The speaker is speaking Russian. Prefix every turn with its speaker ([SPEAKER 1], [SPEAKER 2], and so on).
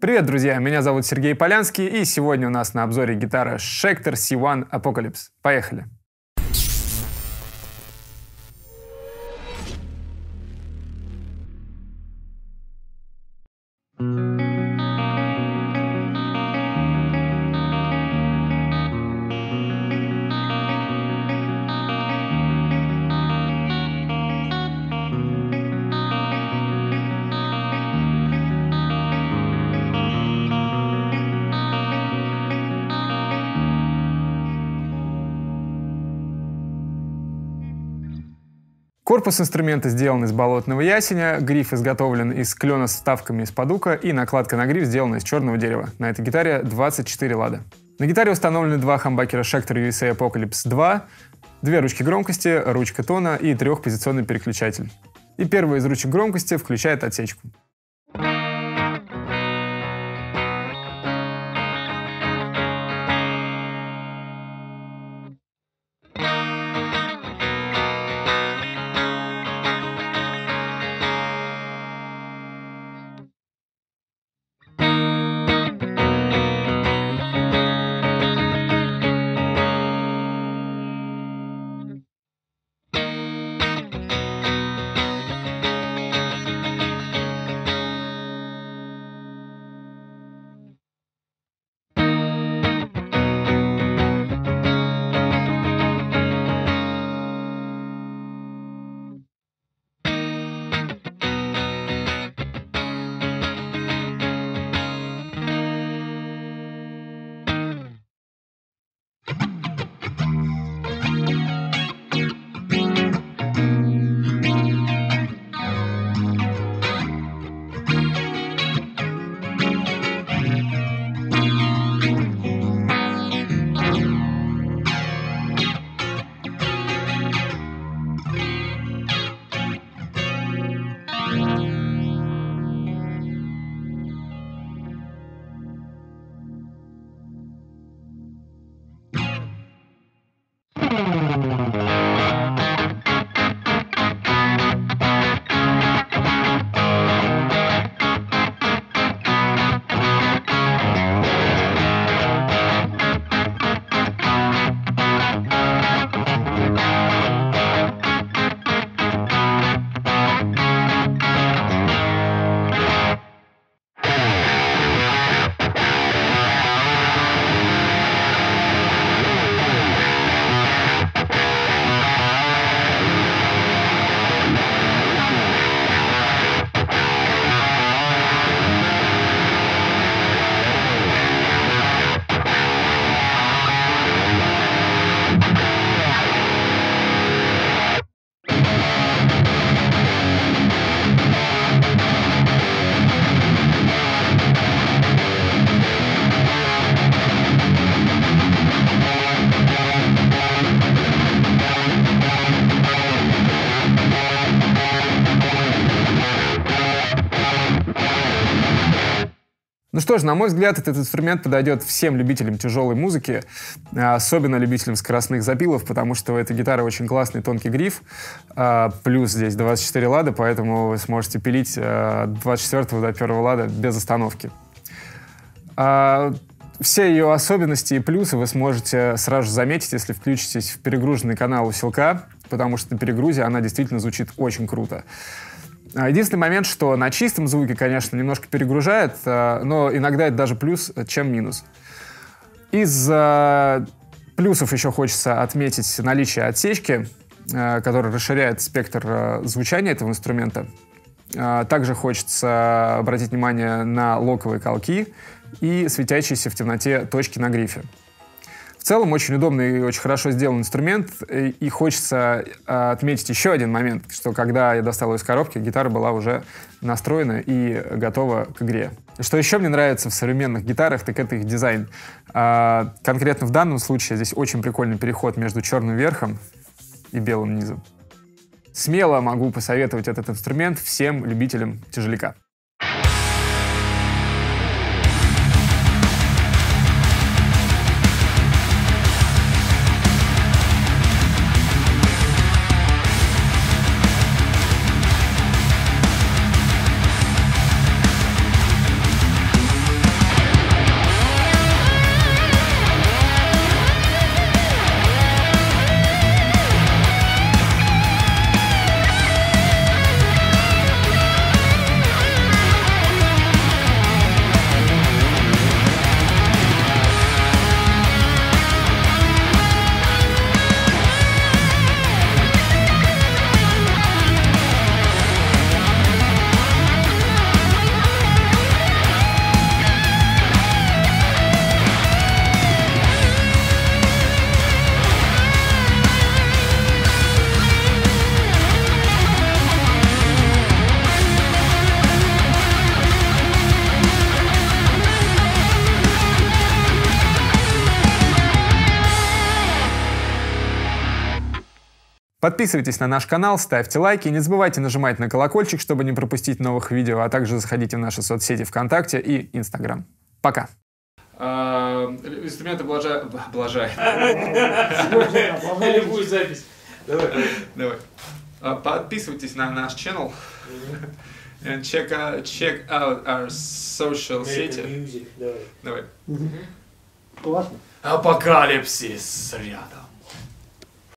[SPEAKER 1] Привет, друзья! Меня зовут Сергей Полянский, и сегодня у нас на обзоре гитара Schecter C1 Apocalypse. Поехали! Корпус инструмента сделан из болотного ясеня, гриф изготовлен из клена с вставками из падука и накладка на гриф сделана из черного дерева. На этой гитаре 24 лада. На гитаре установлены два хамбакера Schecter USA Apocalypse 2, две ручки громкости, ручка тона и трехпозиционный переключатель. И первая из ручек громкости включает отсечку. Ну что ж, на мой взгляд, этот инструмент подойдет всем любителям тяжелой музыки, а, особенно любителям скоростных запилов, потому что у этой гитары очень классный тонкий гриф, а, плюс здесь 24 лада, поэтому вы сможете пилить 24 а, до 1 лада без остановки. Все ее особенности и плюсы вы сможете сразу заметить, если включитесь в перегруженный канал усилка, потому что на перегрузе она действительно звучит очень круто. А, единственный момент, что на чистом звуке, конечно, немножко перегружает, а, но иногда это даже плюс, чем минус. Из а, плюсов еще хочется отметить наличие отсечки, которая расширяет спектр звучания этого инструмента. Также хочется обратить внимание на локовые колки и светящиеся в темноте точки на грифе целом очень удобный и очень хорошо сделан инструмент. И хочется а, отметить еще один момент, что когда я достал ее из коробки, гитара была уже настроена и готова к игре. Что еще мне нравится в современных гитарах, так это их дизайн. А, конкретно в данном случае здесь очень прикольный переход между черным верхом и белым низом. Смело могу посоветовать этот инструмент всем любителям тяжеляка. Подписывайтесь на наш канал, ставьте лайки, не забывайте нажимать на колокольчик, чтобы не пропустить новых видео, а также заходите в наши соцсети ВКонтакте и Инстаграм. Пока! А, инструменты блажа... блажай.
[SPEAKER 2] Любую запись.
[SPEAKER 1] Давай. Давай. А, подписывайтесь на наш канал. And check out, check out our social сети. Давай.
[SPEAKER 2] Классно.
[SPEAKER 1] Апокалипсис рядом.